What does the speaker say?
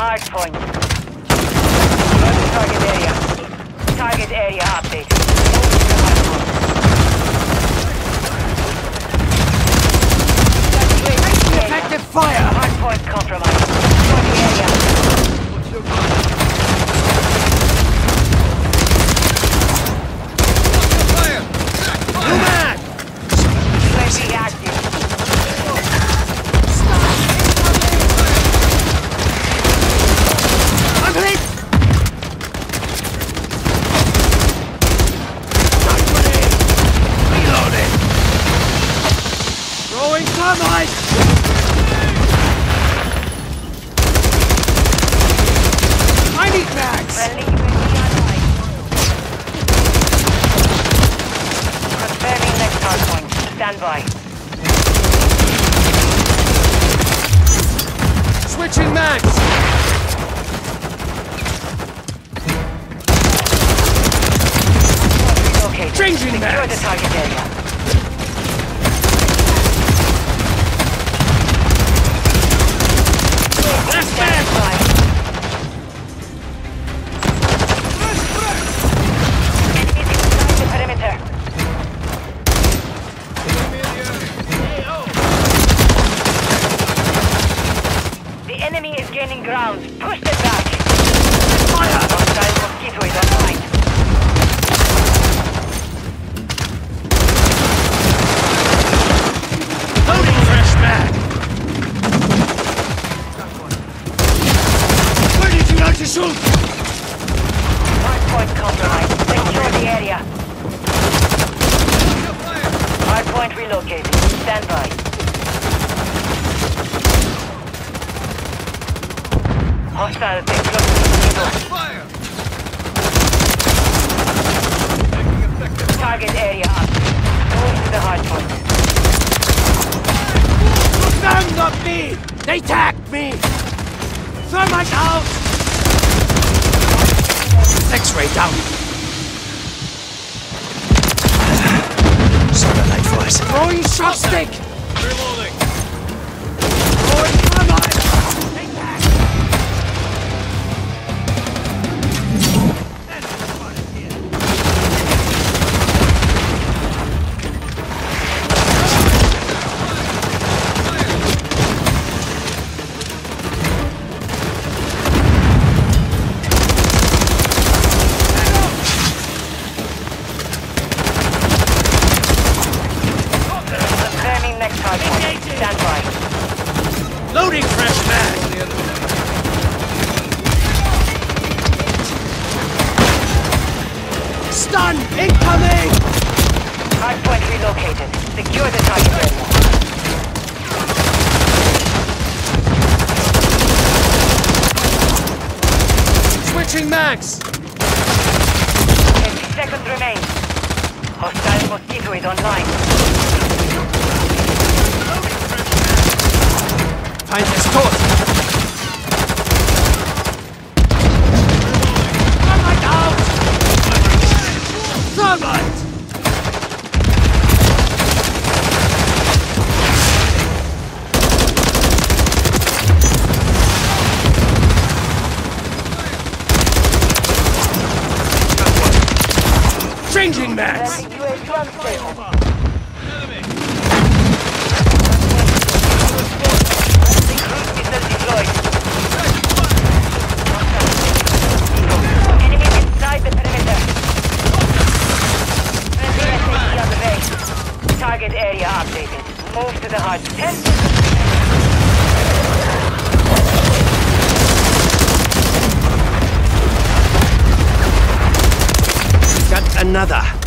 hard point. Target area. Target area update. Move to the hard point. Evacuate the area. Effective fire! Hard point compromised. Destroy the area. New man! UAV active. Complete! Nice grenade! Reloading! I need mags! Friendly UAV online. Next hard point. Stand by. Switching mags! Changing Secure the target area. Ground. Push them back. Fire! Hostile mosquito is online. Loading fresh mag! Where did you like to shoot? Hard point compromised. Secure the area. Hard point relocated. Stand by. Hostile take close to Target area up. Move to the hard point. Stand up me! They tagged me! Thermite out! X-ray down. Solar light force. Throwing shock stick! Next hard point. Stand by. Loading fresh mag! Stun! Incoming! Hard point relocated. Secure the target area. Switching mags! 50 seconds remain. Hostile mosquito is online. Time is short! Thermite out! Thermite! Changing! Target area updated. Move to the hard. Ten. Got another.